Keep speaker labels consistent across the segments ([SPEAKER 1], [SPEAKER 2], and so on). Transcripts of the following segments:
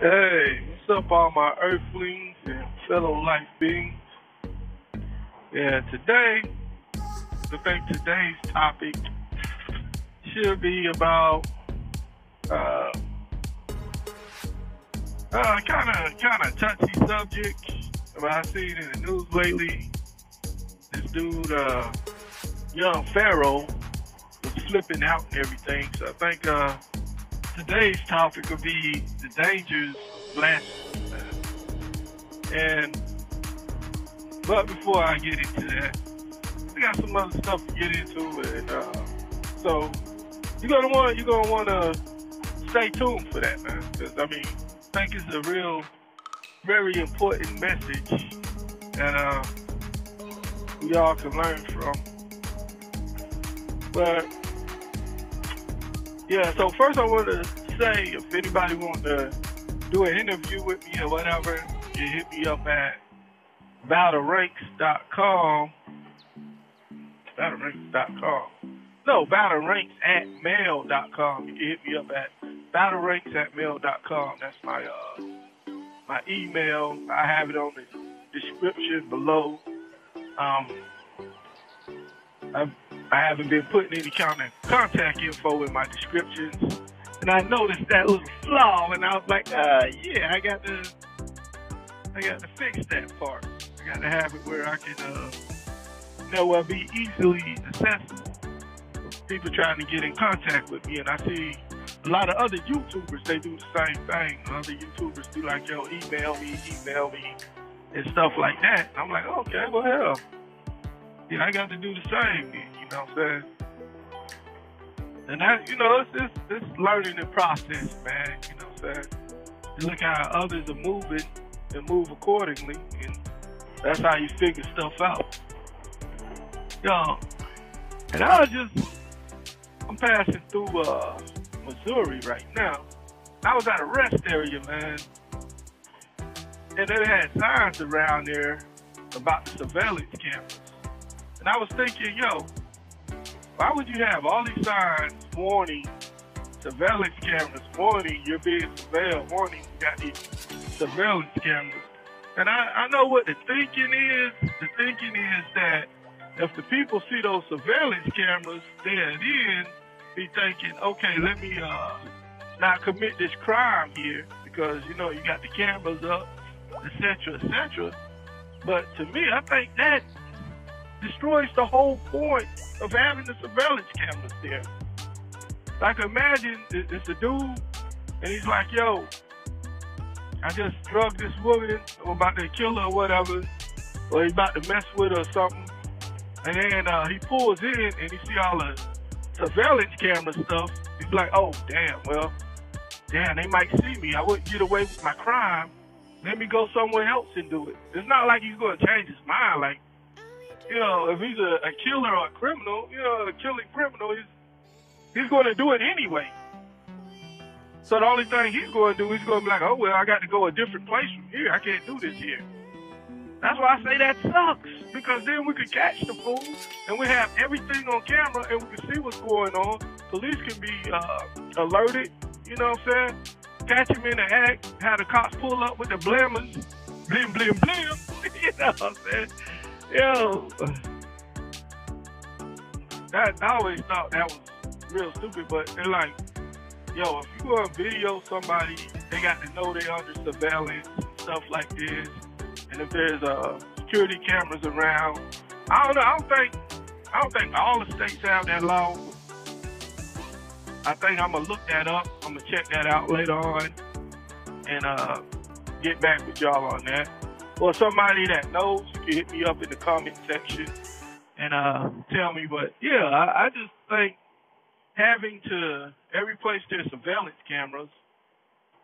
[SPEAKER 1] Hey, what's up, all my earthlings and fellow life beings? Yeah, today, I think today's topic should be about uh, uh, kind of kind of touchy subject. But I seen in the news lately, this dude, uh, young Pharaoh, was flipping out and everything. So I think uh, today's topic will be the dangers of blasphemy. And but before I get into that, we got some other stuff to get into, and uh, so you're gonna want you're gonna want to stay tuned for that, man. Because I mean, I think it's a real, very important message that uh, we all can learn from. But yeah, so first I want to say if anybody wants to do an interview with me or whatever, you hit me up at Bowdaranks.com. Bowdaranks.com. No, Bowdaranks at mail.com. You can hit me up at Bowdaranks at mail.com. That's my uh my email. I have it on the description below. Um, I've, I haven't been putting any kind of contact info in my descriptions, and I noticed that little flaw, and I was like, uh, yeah, I got to, I got to fix that part. I got to have it where I can, uh, know I'll be easily accessible. People trying to get in contact with me, and I see a lot of other YouTubers, they do the same thing. Other YouTubers do like, yo, email me, email me, and stuff like that. I'm like, okay, well, hell, yeah, I got to do the same. Know what I'm saying? And that, you know, it's it's, it's learning the process, man. You know what I'm saying? You look how others are moving and move accordingly, and that's how you figure stuff out. Yo, and I was just, I'm passing through uh, Missouri right now. I was at a rest area, man, and they had signs around there about the surveillance cameras. And I was thinking, yo, why would you have all these signs warning surveillance cameras, warning you're being surveilled, warning you got these surveillance cameras? And I, I know what the thinking is. The thinking is that if the people see those surveillance cameras, they'll then be thinking, okay, let me uh, not commit this crime here because, you know, you got the cameras up, etc., etc. But to me, I think that destroys the whole point of having the surveillance cameras there. Like imagine it's a dude and he's like, yo, I just drugged this woman, I'm about to kill her or whatever, or he's about to mess with her or something. And then uh, he pulls in and he see all the surveillance camera stuff. He's like, oh, damn, well, damn, they might see me. I wouldn't get away with my crime. Let me go somewhere else and do it. It's not like he's going to change his mind. Like, you know, if he's a, a killer or a criminal, you know, a killing criminal, he's, he's going to do it anyway. So the only thing he's going to do, he's going to be like, oh, well, I got to go a different place from here. I can't do this here. That's why I say that sucks, because then we could catch the fool, and we have everything on camera, and we can see what's going on. Police can be uh, alerted, you know what I'm saying? Catch him in the act, have the cops pull up with the blammers, blim, blim, blim, you know what I'm saying? Yo, that I always thought that was real stupid, but they're like, yo, if you go and video somebody, they got to know they're under surveillance, stuff like this, and if there's uh, security cameras around, I don't know. I don't think I don't think all the states have that law. I think I'm gonna look that up. I'm gonna check that out later on, and uh, get back with y'all on that or somebody that knows, can hit me up in the comment section and uh, tell me. But yeah, I, I just think having to every place there's surveillance cameras,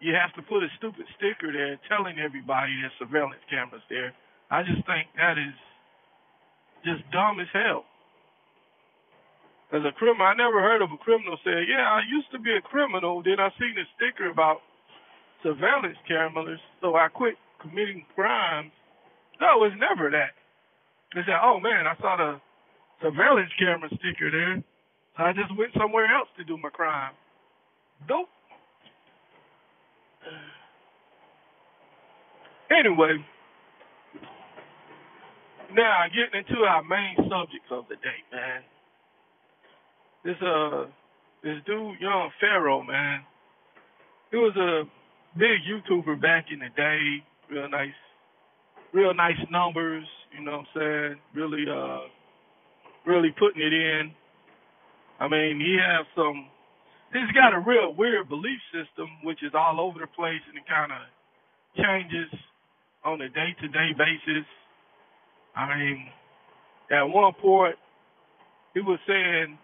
[SPEAKER 1] you have to put a stupid sticker there telling everybody there's surveillance cameras there. I just think that is just dumb as hell. As a criminal, I never heard of a criminal say, "Yeah, I used to be a criminal. Then I seen a sticker about surveillance cameras, so I quit committing crimes. No, it's never that. They said, oh man, I saw the surveillance camera sticker there. So I just went somewhere else to do my crime. Nope. Anyway, now getting into our main subjects of the day, man. This uh this dude, young Pharaoh, man. He was a big YouTuber back in the day, real nice real nice numbers, you know what I'm saying? Really uh really putting it in. I mean, he has some he's got a real weird belief system which is all over the place and it kind of changes on a day-to-day basis. I mean, at one point he was saying,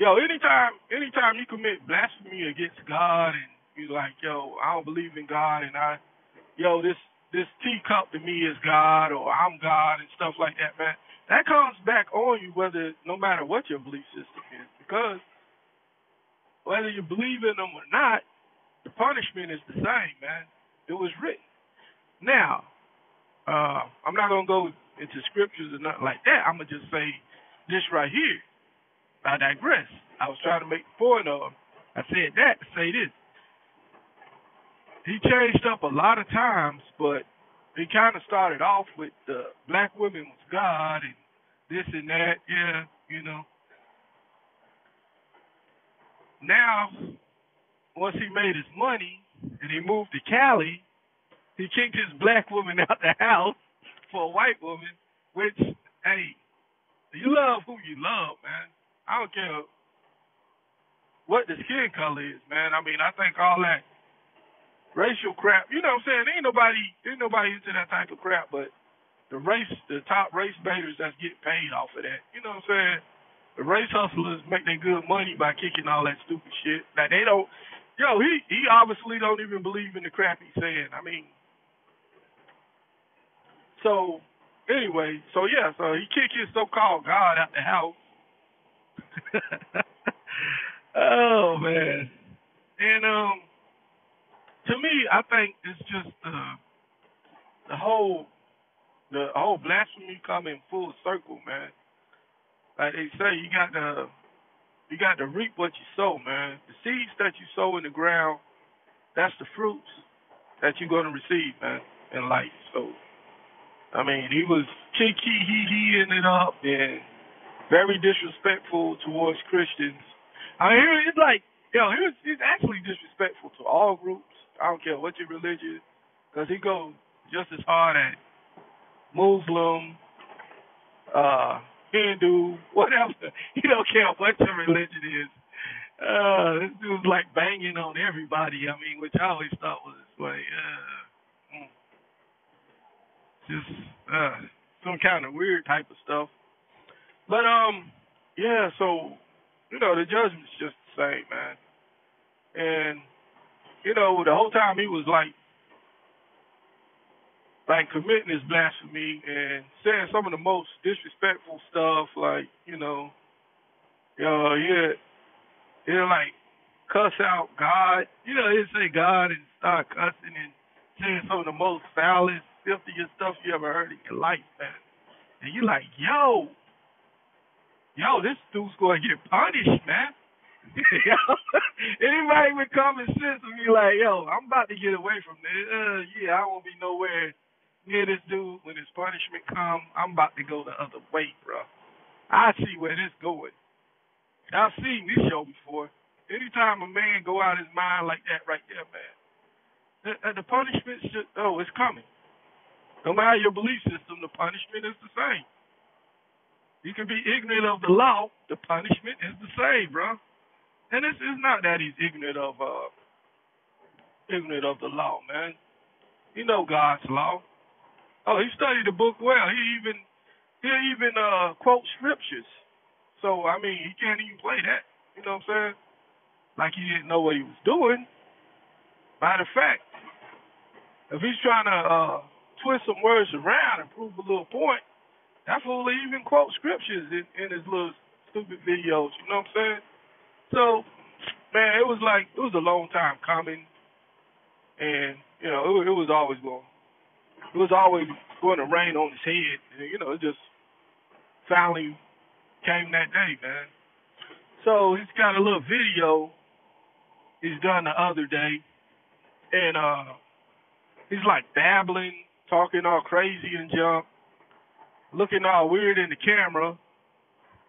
[SPEAKER 1] "Yo, anytime, anytime you commit blasphemy against God, and you like, yo, I don't believe in God, and I, yo, this this teacup to me is God, or I'm God, and stuff like that, man. That comes back on you, whether no matter what your belief system is, because whether you believe in them or not, the punishment is the same, man. It was written. Now, uh, I'm not gonna go into scriptures or nothing like that. I'm gonna just say this right here. I digress. I was trying to make the point of. I said that to say this. He changed up a lot of times, but he kind of started off with the black women was God and this and that. Yeah, you know. Now, once he made his money and he moved to Cali, he kicked his black woman out the house for a white woman, which, hey, you love who you love, man. I don't care what the skin color is, man. I mean, I think all that racial crap, you know what I'm saying? Ain't nobody ain't nobody into that type of crap, but the race the top race baiters that's getting paid off of that. You know what I'm saying? The race hustlers make their good money by kicking all that stupid shit. That they don't yo, he he obviously don't even believe in the crap he's saying. I mean so anyway, so yeah, so he kicked his so called God out the house. oh man. And um to me I think it's just uh the whole the whole blasphemy coming full circle, man like they say, you got to you got to reap what you sow, man. The seeds that you sow in the ground, that's the fruits that you're going to receive, man, in life. So, I mean, he was kiki he he it up and very disrespectful towards Christians. I mean, it's like, yo, he was he's actually disrespectful to all groups. I don't care what your religion, because he goes just as hard at Muslim, uh, Hindu, whatever. He don't care what your religion is. Uh, this dude's like banging on everybody. I mean, which I always thought was like, uh, mm, just uh, some kind of weird type of stuff. But um, yeah. So you know, the judgment's just the same, man. And you know, the whole time he was like like committing this blasphemy and saying some of the most disrespectful stuff, like you know, uh, yeah, he'll like cuss out God. You know, he'll say God and start cussing and saying some of the most foulest, filthiest stuff you ever heard in your life, man. And you're like, yo, yo, this dude's gonna get punished, man. anybody with common sense will be like, yo, I'm about to get away from this. Uh, yeah, I won't be nowhere near this dude when his punishment come, I'm about to go the other way, bro. I see where this going. I've seen this show before. Anytime a man go out his mind like that right there, man, the, uh, the punishment should, oh, it's coming. No matter your belief system, the punishment is the same. You can be ignorant of the law, the punishment is the same, bro. And it's, it's not that he's ignorant of uh ignorant of the law, man. You know God's law. Oh, he studied the book well. He even he even uh quote scriptures. So I mean, he can't even play that. You know what I'm saying? Like he didn't know what he was doing. Matter of fact, if he's trying to uh twist some words around and prove a little point, that fool even quote scriptures in, in his little stupid videos. You know what I'm saying? So, man, it was like it was a long time coming, and you know it, it was always going it was always going to rain on his head. And, you know, it just finally came that day, man. So he's got a little video he's done the other day, and uh, he's like babbling, talking all crazy and junk, looking all weird in the camera,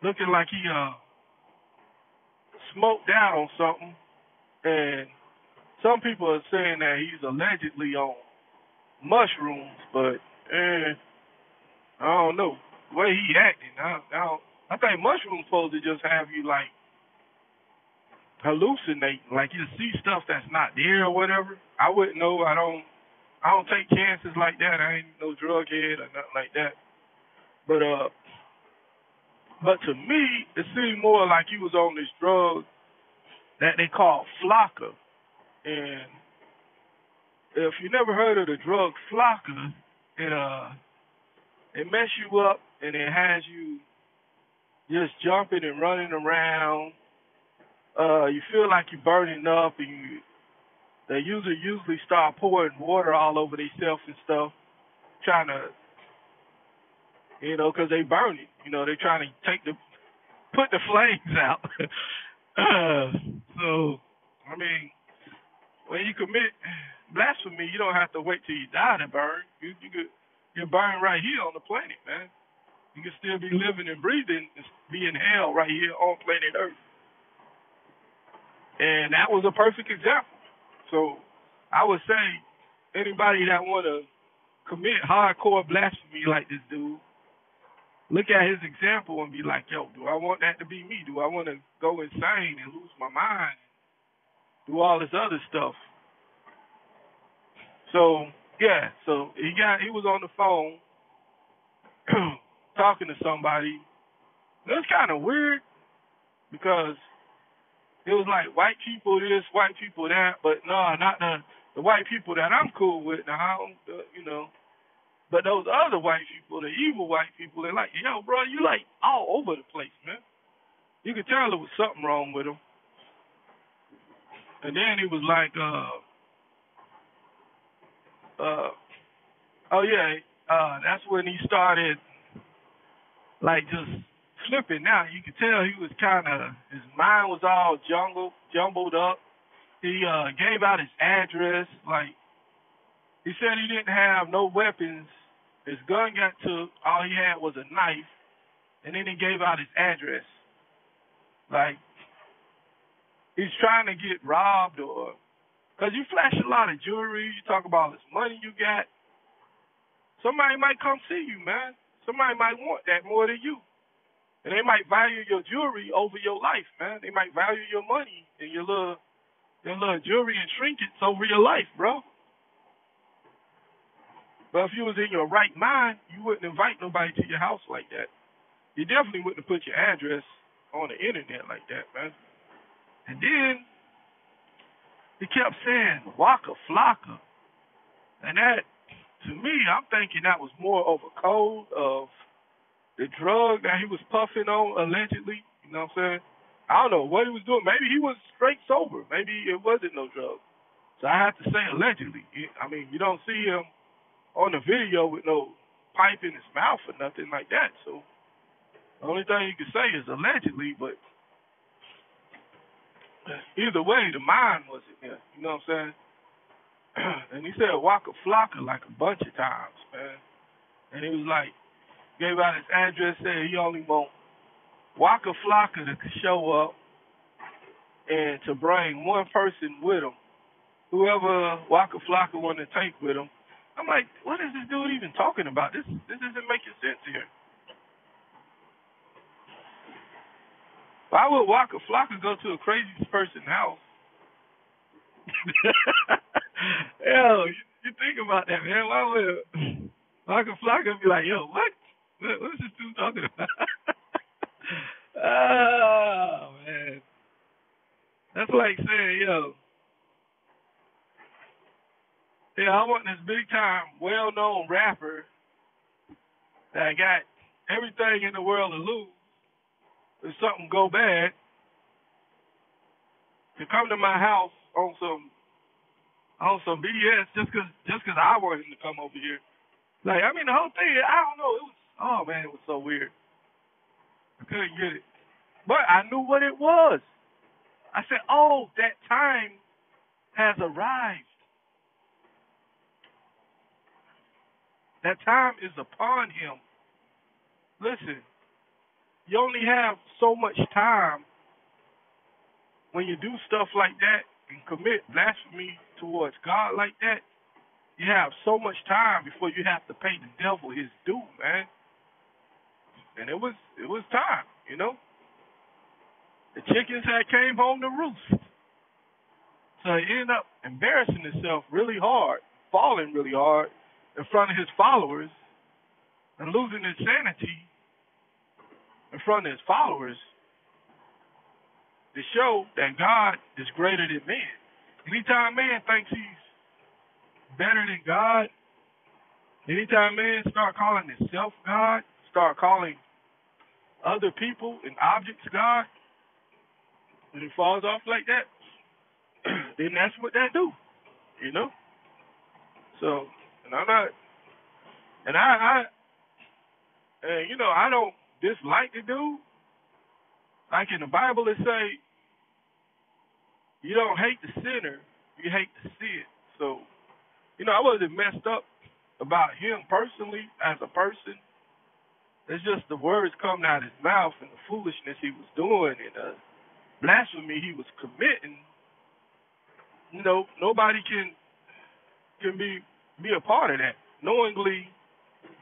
[SPEAKER 1] looking like he uh smoked out on something. And some people are saying that he's allegedly on mushrooms, but eh, I don't know the way he acting. I, I don't. I think mushrooms supposed to just have you like hallucinating, like you see stuff that's not there or whatever. I wouldn't know. I don't. I don't take chances like that. I ain't no drug head or nothing like that. But uh, but to me, it seemed more like he was on this drug that they call Flakka. And if you never heard of the drug Flakka, it uh it mess you up and it has you just jumping and running around. Uh, you feel like you're burning up, and you, they usually usually start pouring water all over themselves and stuff, trying to, you know, because they burn it. You know, they're trying to take the put the flames out. uh, so, I mean, when you commit blasphemy, you don't have to wait till you die to burn. You you could burn right here on the planet, man. You can still be living and breathing, and be in hell right here on planet Earth. And that was a perfect example. So I would say anybody that want to commit hardcore blasphemy like this dude, look at his example and be like, yo, do I want that to be me? Do I want to go insane and lose my mind? Do all this other stuff? So yeah, so he got he was on the phone talking to somebody. Was kind of weird because it was like white people this, white people that, but no, not the the white people that I'm cool with. Now I don't, uh, you know, but those other white people, the evil white people, they're like, yo, bro, you like all over the place, man. You could tell there was something wrong with him. And then he was like, uh, uh, oh yeah, uh, that's when he started like just flipping out. You could tell he was kind of his mind was all jungled, jumbled up. He uh, gave out his address. Like he said, he didn't have no weapons. His gun got took. All he had was a knife, and then he gave out his address. Like he's trying to get robbed or because you flash a lot of jewelry. You talk about this money you got. Somebody might come see you, man. Somebody might want that more than you. And they might value your jewelry over your life, man. They might value your money and your little your little jewelry and trinkets over your life, bro. But if you was in your right mind, you wouldn't invite nobody to your house like that. You definitely wouldn't put your address on the internet like that, man. And then he kept saying Waka Flocka. And that to me, I'm thinking that was more of a code of the drug that he was puffing on allegedly. You know what I'm saying? I don't know what he was doing. Maybe he was straight sober. Maybe it wasn't no drug. So I have to say allegedly. I mean, you don't see him on the video with no pipe in his mouth or nothing like that. So the only thing you can say is allegedly, but either way, the mind wasn't there. You know what I'm saying? and he said Waka Flocka like a bunch of times, man. And he was like, gave out his address, said he only want Waka Flocka to show up and to bring one person with him. Whoever Waka Flocka wanted to take with him. I'm like, what is this dude even talking about? This this isn't making sense here. Why would Waka Flocka go to a crazy person's house? Yo, you, you think about that, man. Why would Michael Flocka be like, yo, what? What, what is this dude talking about? oh, man. That's like saying, yo, yeah, I want this big time, well known rapper that got everything in the world to lose if something go bad to come to my house on some on some BS just cause just cause I wanted him to come over here. Like I mean the whole thing, I don't know, it was oh man, it was so weird. I couldn't get it. But I knew what it was. I said, Oh, that time has arrived. That time is upon him. Listen, you only have so much time when you do stuff like that and commit blasphemy towards God like that. You have so much time before you have to pay the devil his due, man. And it was it was time, you know. The chickens had came home to roost. So he ended up embarrassing himself really hard, falling really hard in front of his followers, and losing his sanity in front of his followers to show that God is greater than man. Anytime man thinks he's better than God, anytime man start calling himself God, start calling other people and objects God, when it falls off like that, then that's what that do, you know. So, and I'm not, and I, I, and you know, I don't dislike the dude. Like in the Bible, it say, you don't hate the sinner, you hate the sin. So, you know, I wasn't messed up about him personally as a person. It's just the words coming out of his mouth and the foolishness he was doing and the blasphemy he was committing. You know, nobody can can be be a part of that. Knowingly,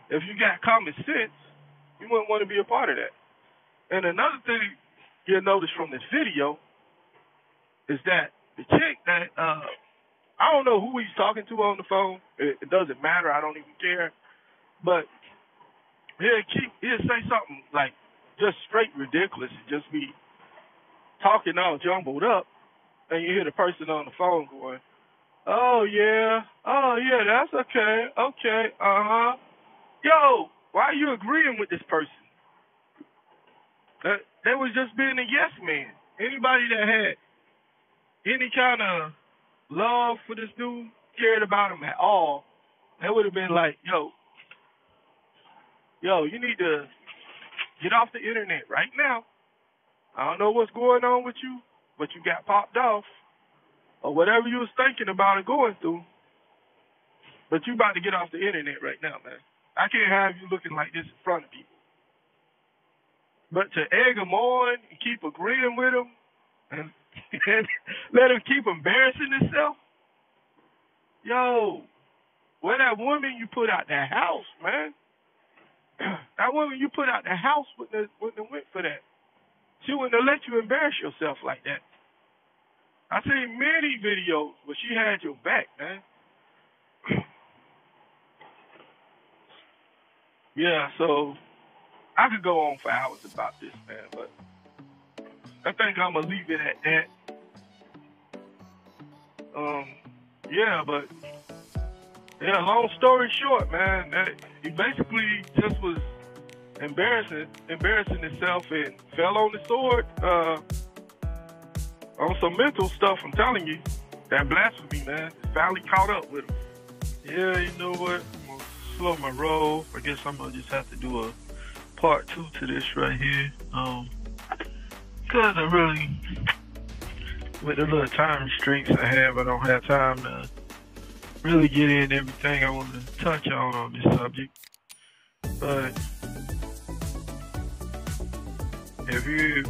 [SPEAKER 1] if you got common sense, you wouldn't want to be a part of that. And another thing you'll notice from this video is that the chick that uh I don't know who he's talking to on the phone. It, it doesn't matter. I don't even care. But he'll keep he'll say something like just straight ridiculous and just be talking all jumbled up and you hear the person on the phone going, Oh yeah, oh yeah, that's okay, okay, uh huh. Yo, why are you agreeing with this person? That that was just being a yes man. Anybody that had any kind of love for this dude, cared about him at all, that would have been like, yo, yo, you need to get off the internet right now. I don't know what's going on with you, but you got popped off, or whatever you was thinking about and going through. But you about to get off the internet right now, man. I can't have you looking like this in front of people. But to egg him on and keep agreeing with him and, and let him keep embarrassing himself, yo, where that woman you put out that house, man? that woman you put out the house wouldn't have, wouldn't have went for that. She wouldn't have let you embarrass yourself like that. I seen many videos where she had your back, man. yeah, so I could go on for hours about this, man, but I think I'm gonna leave it at that. Um, yeah, but yeah, long story short, man, that he basically just was embarrassing, embarrassing himself and fell on the sword uh, on some mental stuff. I'm telling you, that blasphemy, man, finally caught up with him.
[SPEAKER 2] Yeah, you know what? I'm gonna slow my roll. I guess I'm gonna just have to do a part two to this right here. Um, cause I really, with the little time restraints I have, I don't have time to really get in everything I want to touch on on this subject. But if you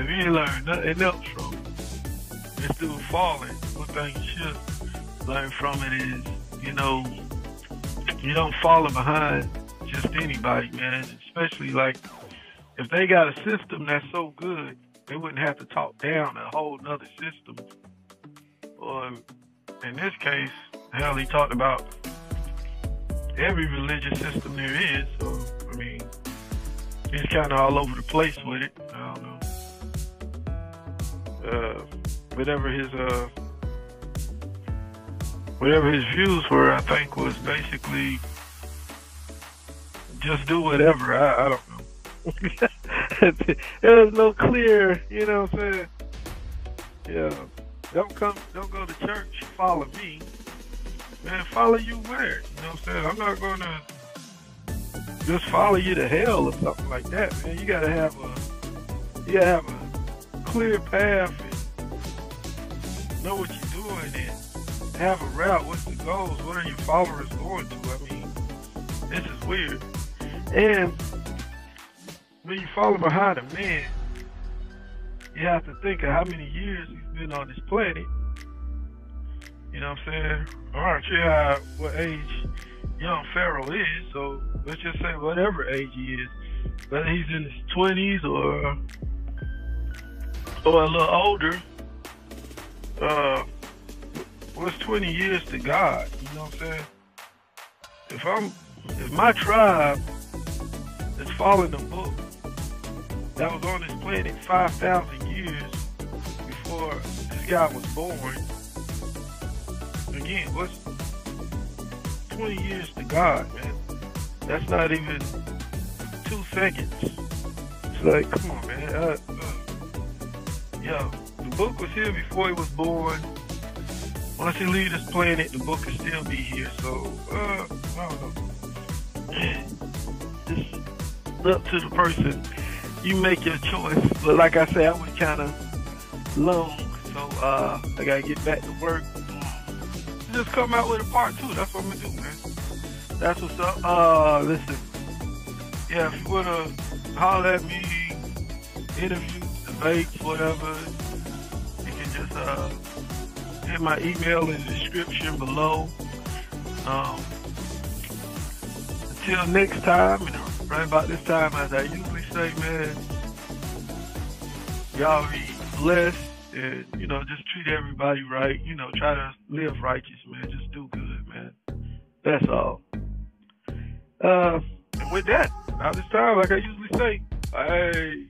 [SPEAKER 2] if you learn nothing else from this dude falling, one thing you should learn from it is, you know, you don't follow behind just anybody, man. Especially like if they got a system that's so good, they wouldn't have to talk down a whole nother system. Or in this case, hell, he talked about every religious system there is. So I mean, he's kind of all over the place with it. I don't know. Uh, whatever his uh, whatever his views were, I think was basically just do whatever. I, I don't know. There's no clear, you know what I'm saying? Yeah. Don't come, don't go to church, follow me. Man, follow you where? You know what I'm saying? I'm not going to just follow you to hell or something like that, man. You got to have a, you got to have a clear path and know what you're doing and have a route. What's the goals? What are your followers going to? I mean, this is weird. And when you follow behind a man, you have to think of how many years he's been on this planet. You know what I'm saying? Not sure what age young Pharaoh is, so let's just say whatever age he is, whether he's in his 20s or or a little older. Uh, what's 20 years to God? You know what I'm saying? If I'm, if my tribe is following the book that was on this planet 5,000 years before this guy was born. Again, what's 20 years to God, man? That's not even two seconds. It's like, come on, man. Uh, the book was here before he was born. Once he leaves this planet, the book will still be here. So, uh, I don't know. It's up to the person you make your choice. But like I said, I was kind of long, so uh, I gotta get back to work. Just come out with a part two. That's what I'm gonna do, man. That's what's up. Uh, listen. Yeah, if you wanna holler at me, interview, debates, whatever, you can just uh hit my email in the description below. Um, until next time, and right about this time, as I usually say, man, y'all be blessed and, you know, just treat everybody right. You know, try to live righteous, man. Just do good, man. That's all. Uh, and with that, about this time, like I usually say, hey.